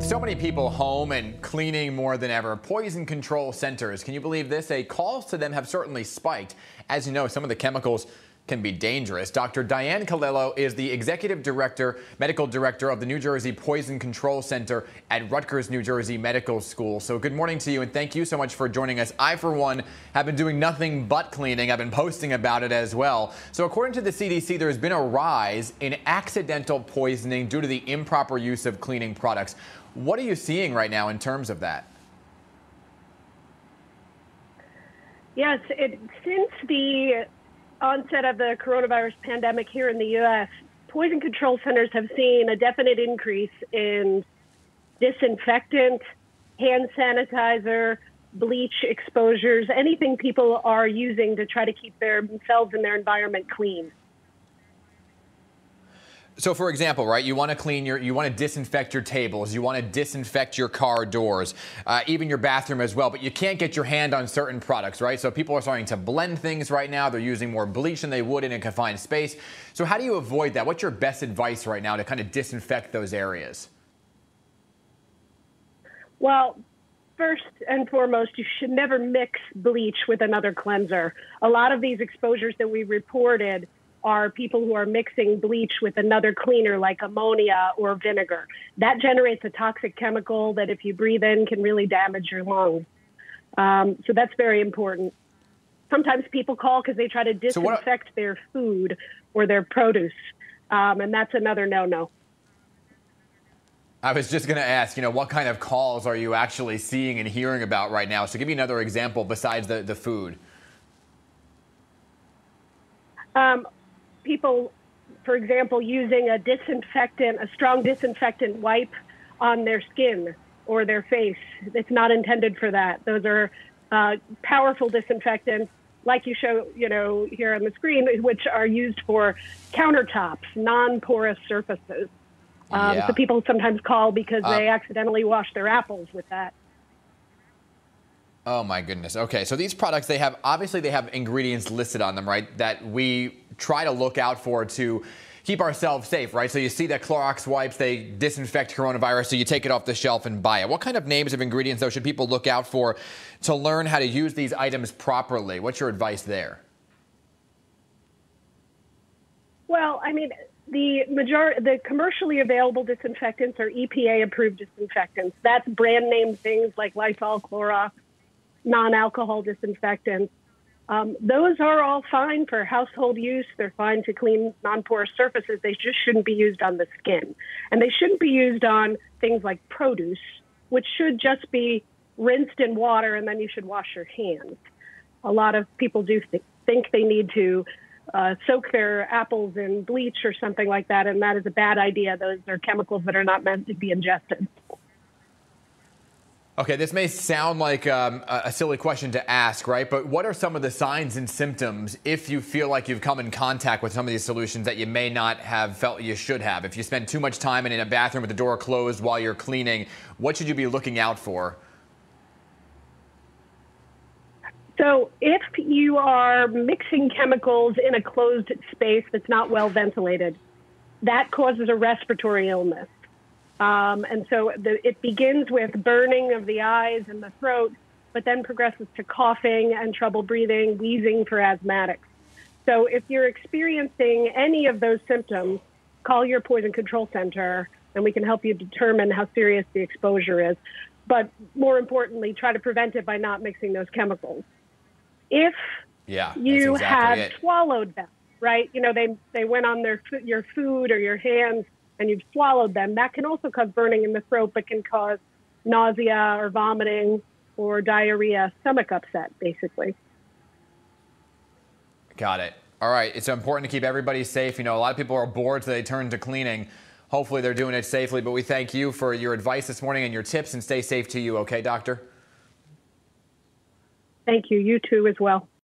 With so many people home and cleaning more than ever, poison control centers, can you believe this? A calls to them have certainly spiked. As you know, some of the chemicals can be dangerous. Dr. Diane Calello is the executive director, medical director of the New Jersey Poison Control Center at Rutgers, New Jersey Medical School. So good morning to you and thank you so much for joining us. I, for one, have been doing nothing but cleaning. I've been posting about it as well. So according to the CDC, there has been a rise in accidental poisoning due to the improper use of cleaning products. What are you seeing right now in terms of that? Yes, it, since the onset of the coronavirus pandemic here in the U.S., poison control centers have seen a definite increase in disinfectant, hand sanitizer, bleach exposures, anything people are using to try to keep themselves and their environment clean. So, for example, right, you want to clean your, you want to disinfect your tables, you want to disinfect your car doors, uh, even your bathroom as well, but you can't get your hand on certain products, right? So, people are starting to blend things right now. They're using more bleach than they would in a confined space. So, how do you avoid that? What's your best advice right now to kind of disinfect those areas? Well, first and foremost, you should never mix bleach with another cleanser. A lot of these exposures that we reported are people who are mixing bleach with another cleaner like ammonia or vinegar. That generates a toxic chemical that, if you breathe in, can really damage your lungs. Um, so that's very important. Sometimes people call because they try to disinfect so their food or their produce, um, and that's another no-no. I was just going to ask, you know, what kind of calls are you actually seeing and hearing about right now? So give me another example besides the, the food. Um, people, for example, using a disinfectant, a strong disinfectant wipe on their skin or their face. It's not intended for that. Those are uh, powerful disinfectants, like you show, you know, here on the screen, which are used for countertops, non-porous surfaces. Um, yeah. So people sometimes call because uh, they accidentally wash their apples with that. Oh my goodness. Okay, so these products they have obviously they have ingredients listed on them, right? That we try to look out for to keep ourselves safe, right? So you see that Clorox wipes, they disinfect coronavirus, so you take it off the shelf and buy it. What kind of names of ingredients though should people look out for to learn how to use these items properly? What's your advice there? Well, I mean, the major the commercially available disinfectants are EPA approved disinfectants. That's brand name things like Lysol, Clorox, non-alcohol disinfectants. Um, those are all fine for household use. They're fine to clean non-porous surfaces. They just shouldn't be used on the skin, and they shouldn't be used on things like produce, which should just be rinsed in water and then you should wash your hands. A lot of people do th- think they need to uh, soak their apples in bleach or something like that, and that is a bad idea. Those are chemicals that are not meant to be ingested. Okay, this may sound like um, a silly question to ask, right? But what are some of the signs and symptoms if you feel like you've come in contact with some of these solutions that you may not have felt you should have? If you spend too much time in a bathroom with the door closed while you're cleaning, what should you be looking out for? So, if you are mixing chemicals in a closed space that's not well ventilated, that causes a respiratory illness. Um, and so the, it begins with burning of the eyes and the throat, but then progresses to coughing and trouble breathing, wheezing for asthmatics. So if you're experiencing any of those symptoms, call your poison control center and we can help you determine how serious the exposure is. But more importantly, try to prevent it by not mixing those chemicals. If yeah, you exactly have it. swallowed them, right? You know, they, they went on their your food or your hands and you've swallowed them, that can also cause burning in the throat, but can cause nausea or vomiting or diarrhea, stomach upset, basically. Got it. All right. It's important to keep everybody safe. You know, a lot of people are bored, so they turn to cleaning. Hopefully, they're doing it safely. But we thank you for your advice this morning and your tips, and stay safe to you, okay, doctor? Thank you. You too, as well.